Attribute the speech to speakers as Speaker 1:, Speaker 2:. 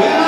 Speaker 1: Yeah.